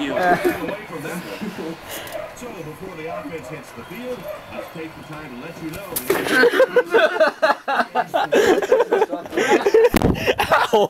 You. Uh, so before the offense hits the field, let's take the time to let you know. Ow!